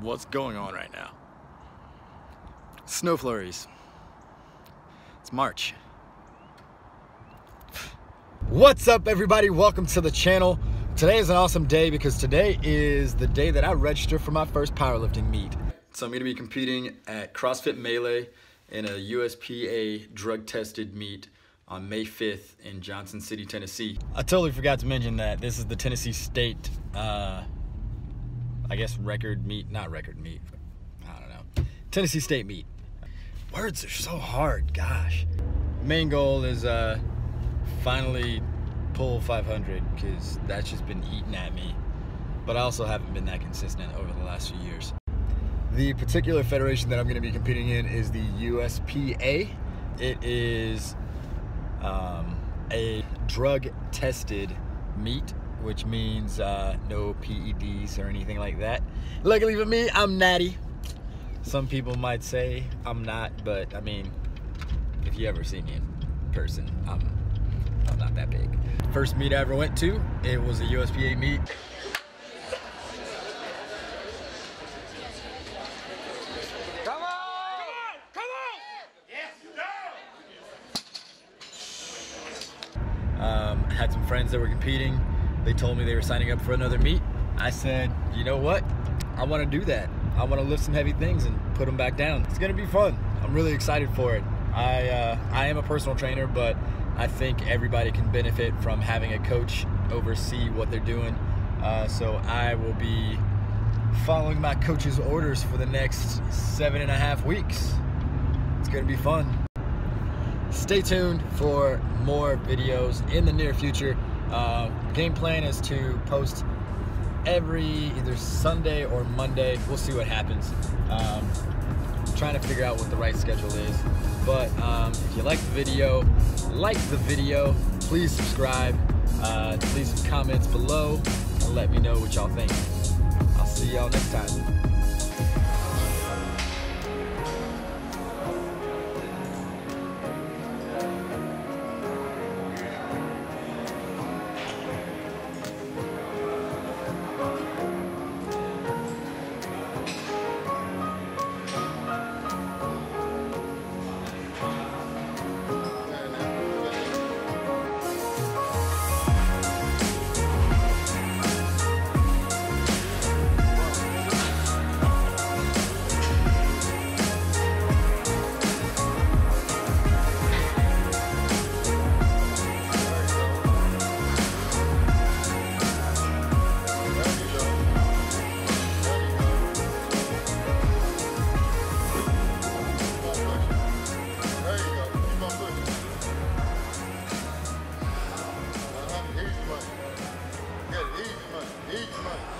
what's going on right now. Snow flurries. It's March. What's up everybody? Welcome to the channel. Today is an awesome day because today is the day that I register for my first powerlifting meet. So I'm going to be competing at CrossFit Melee in a USPA drug tested meet on May 5th in Johnson City, Tennessee. I totally forgot to mention that this is the Tennessee State, uh, I guess record meet, not record meet, I don't know. Tennessee State meet. Words are so hard, gosh. Main goal is uh, finally pull 500 because that's just been eating at me. But I also haven't been that consistent over the last few years. The particular federation that I'm going to be competing in is the USPA. It is um, a drug tested meet, which means uh, no PEDs or anything like that. Luckily for me, I'm natty. Some people might say I'm not, but I mean, if you ever see me in person, I'm, I'm not that big. First meet I ever went to, it was a USPA meet. Come on! Come on! Come on! Um, had some friends that were competing. They told me they were signing up for another meet. I said, you know what? I want to do that. I want to lift some heavy things and put them back down. It's gonna be fun. I'm really excited for it. I uh, I am a personal trainer, but I think everybody can benefit from having a coach oversee what they're doing. Uh, so I will be following my coach's orders for the next seven and a half weeks. It's gonna be fun stay tuned for more videos in the near future. Uh, game plan is to post every either Sunday or Monday. We'll see what happens. Um, trying to figure out what the right schedule is. But um, if you like the video, like the video, please subscribe. Uh, leave some comments below and let me know what y'all think. I'll see y'all next time. vítimas.